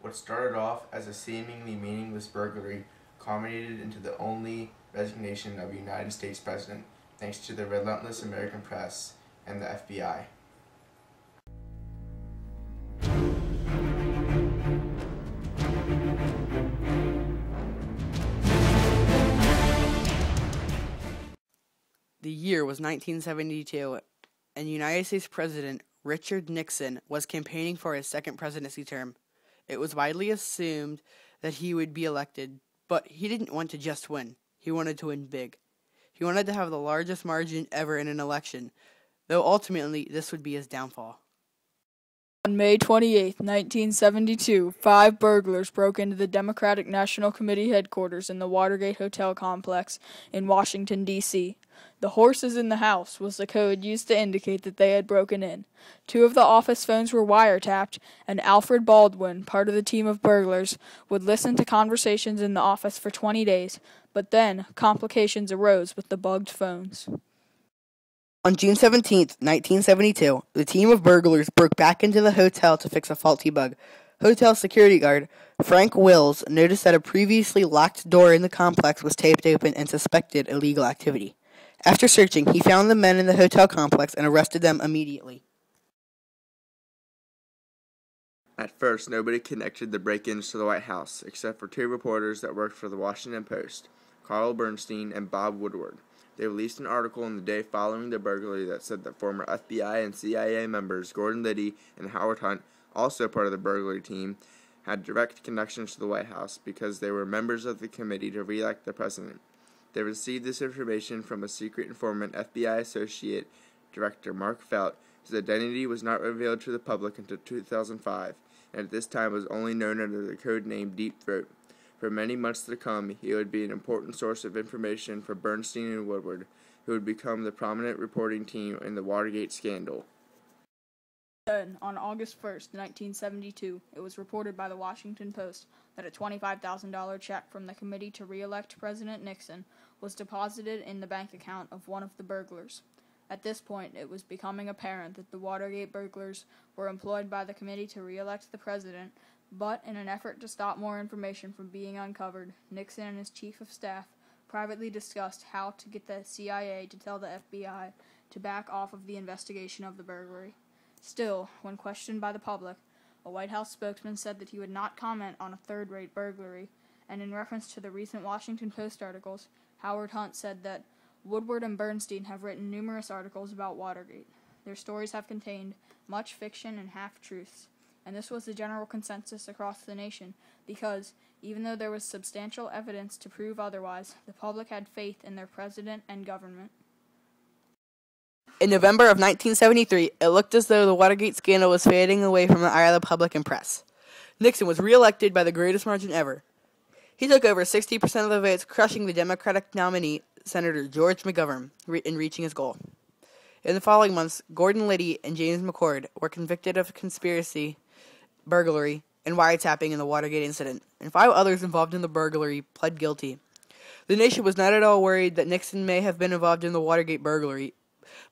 What started off as a seemingly meaningless burglary culminated into the only resignation of a United States president, thanks to the relentless American press and the FBI. The year was 1972, and United States President Richard Nixon was campaigning for his second presidency term. It was widely assumed that he would be elected, but he didn't want to just win. He wanted to win big. He wanted to have the largest margin ever in an election, though ultimately this would be his downfall. On May 28, 1972, five burglars broke into the Democratic National Committee headquarters in the Watergate Hotel complex in Washington, D.C. The horses in the house was the code used to indicate that they had broken in. Two of the office phones were wiretapped, and Alfred Baldwin, part of the team of burglars, would listen to conversations in the office for 20 days, but then complications arose with the bugged phones. On June 17, 1972, the team of burglars broke back into the hotel to fix a faulty bug. Hotel security guard Frank Wills noticed that a previously locked door in the complex was taped open and suspected illegal activity. After searching, he found the men in the hotel complex and arrested them immediately. At first, nobody connected the break ins to the White House, except for two reporters that worked for the Washington Post, Carl Bernstein and Bob Woodward. They released an article in the day following the burglary that said that former FBI and CIA members Gordon Liddy and Howard Hunt, also part of the burglary team, had direct connections to the White House because they were members of the committee to re-elect the president. They received this information from a secret informant, FBI Associate Director Mark Felt, whose identity was not revealed to the public until 2005, and at this time was only known under the code name Deep Throat. For many months to come, he would be an important source of information for Bernstein and Woodward, who would become the prominent reporting team in the Watergate scandal. Then, on August 1st, 1972, it was reported by the Washington Post that a $25,000 check from the committee to re elect President Nixon was deposited in the bank account of one of the burglars. At this point, it was becoming apparent that the Watergate burglars were employed by the committee to re elect the president but in an effort to stop more information from being uncovered, Nixon and his chief of staff privately discussed how to get the CIA to tell the FBI to back off of the investigation of the burglary. Still, when questioned by the public, a White House spokesman said that he would not comment on a third rate burglary, and in reference to the recent Washington Post articles, Howard Hunt said that Woodward and Bernstein have written numerous articles about Watergate. Their stories have contained much fiction and half truths and this was the general consensus across the nation because, even though there was substantial evidence to prove otherwise, the public had faith in their president and government. In November of 1973, it looked as though the Watergate scandal was fading away from the eye of the public and press. Nixon was reelected by the greatest margin ever. He took over 60% of the votes, crushing the Democratic nominee, Senator George McGovern, in reaching his goal. In the following months, Gordon Liddy and James McCord were convicted of conspiracy burglary, and wiretapping in the Watergate incident, and five others involved in the burglary pled guilty. The nation was not at all worried that Nixon may have been involved in the Watergate burglary,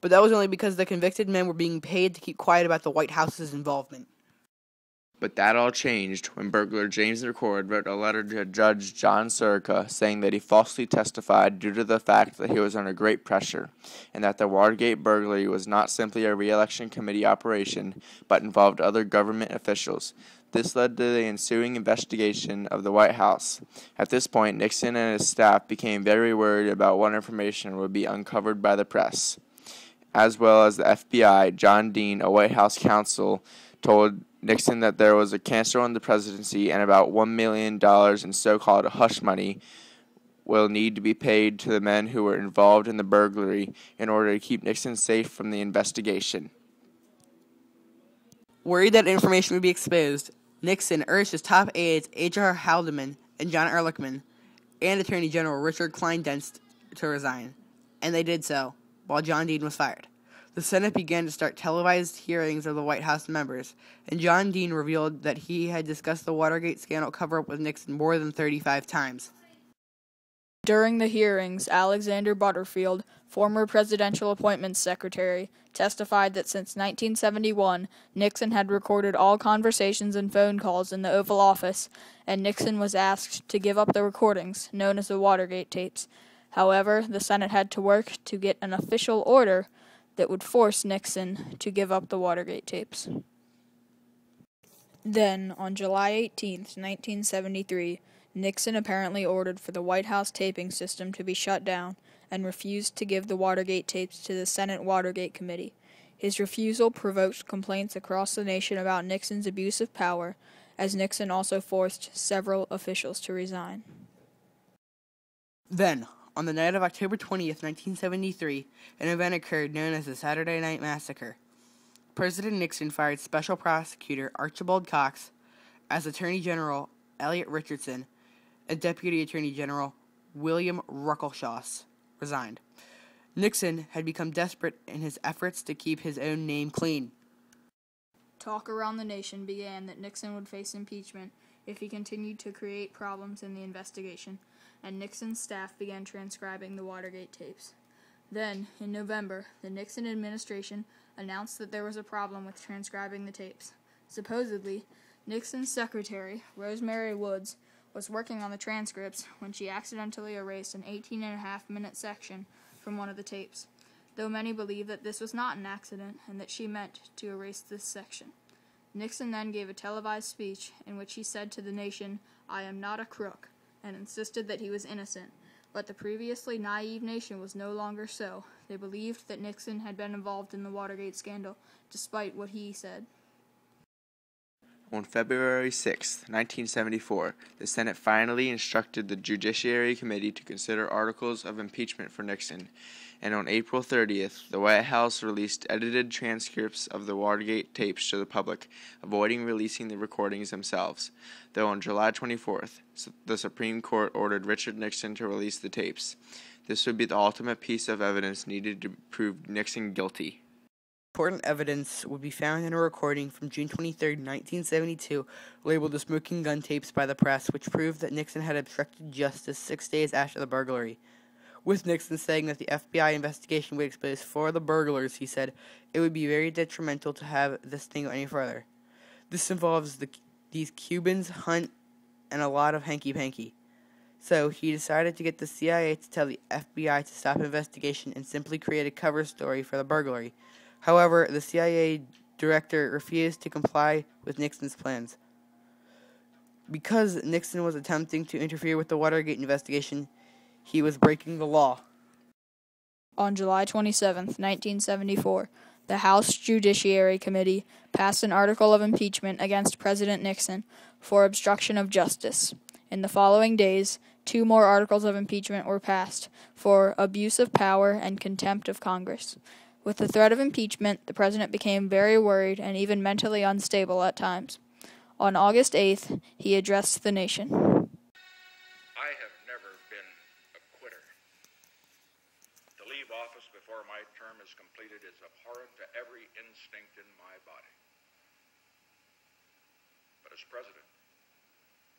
but that was only because the convicted men were being paid to keep quiet about the White House's involvement. But that all changed when burglar James McCord wrote a letter to Judge John Sirica saying that he falsely testified due to the fact that he was under great pressure, and that the Watergate burglary was not simply a re-election committee operation, but involved other government officials. This led to the ensuing investigation of the White House. At this point, Nixon and his staff became very worried about what information would be uncovered by the press. As well as the FBI, John Dean, a White House counsel, told Nixon that there was a cancer on the presidency and about $1 million in so called hush money will need to be paid to the men who were involved in the burglary in order to keep Nixon safe from the investigation. Worried that information would be exposed, Nixon urged his top aides H.R. Haldeman and John Ehrlichman and Attorney General Richard Kleindienst to resign, and they did so, while John Dean was fired the Senate began to start televised hearings of the White House members, and John Dean revealed that he had discussed the Watergate scandal cover up with Nixon more than 35 times. During the hearings, Alexander Butterfield, former presidential appointments secretary, testified that since 1971, Nixon had recorded all conversations and phone calls in the Oval Office, and Nixon was asked to give up the recordings, known as the Watergate tapes. However, the Senate had to work to get an official order that would force Nixon to give up the Watergate tapes. Then, on July 18, 1973, Nixon apparently ordered for the White House taping system to be shut down and refused to give the Watergate tapes to the Senate Watergate Committee. His refusal provoked complaints across the nation about Nixon's abuse of power, as Nixon also forced several officials to resign. Then, on the night of October 20th, 1973, an event occurred known as the Saturday Night Massacre. President Nixon fired Special Prosecutor Archibald Cox as Attorney General Elliot Richardson and Deputy Attorney General William Ruckelshaus resigned. Nixon had become desperate in his efforts to keep his own name clean. Talk around the nation began that Nixon would face impeachment if he continued to create problems in the investigation, and Nixon's staff began transcribing the Watergate tapes. Then, in November, the Nixon administration announced that there was a problem with transcribing the tapes. Supposedly, Nixon's secretary, Rosemary Woods, was working on the transcripts when she accidentally erased an 18 and a half minute section from one of the tapes, though many believe that this was not an accident and that she meant to erase this section. Nixon then gave a televised speech in which he said to the nation, I am not a crook, and insisted that he was innocent. But the previously naive nation was no longer so. They believed that Nixon had been involved in the Watergate scandal, despite what he said. On February 6, 1974, the Senate finally instructed the Judiciary Committee to consider articles of impeachment for Nixon, and on April 30th, the White House released edited transcripts of the Watergate tapes to the public, avoiding releasing the recordings themselves. Though on July 24th, the Supreme Court ordered Richard Nixon to release the tapes. This would be the ultimate piece of evidence needed to prove Nixon guilty. Important evidence would be found in a recording from June 23, 1972, labeled the Smoking Gun Tapes by the press, which proved that Nixon had obstructed justice six days after the burglary. With Nixon saying that the FBI investigation would expose four of the burglars, he said, it would be very detrimental to have this thing go any further. This involves the, these Cubans, Hunt, and a lot of hanky panky. So he decided to get the CIA to tell the FBI to stop investigation and simply create a cover story for the burglary. However, the CIA director refused to comply with Nixon's plans. Because Nixon was attempting to interfere with the Watergate investigation, he was breaking the law. On July 27, 1974, the House Judiciary Committee passed an article of impeachment against President Nixon for obstruction of justice. In the following days, two more articles of impeachment were passed for abuse of power and contempt of Congress. With the threat of impeachment, the president became very worried and even mentally unstable at times. On August 8th, he addressed the nation. Is completed is abhorrent to every instinct in my body. But as president,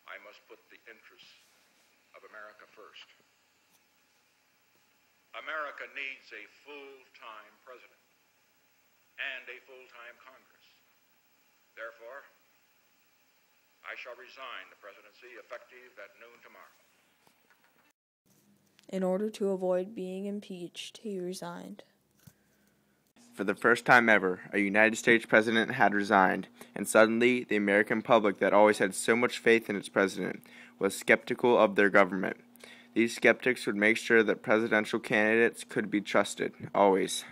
I must put the interests of America first. America needs a full-time president and a full-time Congress. Therefore, I shall resign the presidency effective at noon tomorrow. In order to avoid being impeached, he resigned. For the first time ever, a United States president had resigned, and suddenly the American public that always had so much faith in its president was skeptical of their government. These skeptics would make sure that presidential candidates could be trusted, always.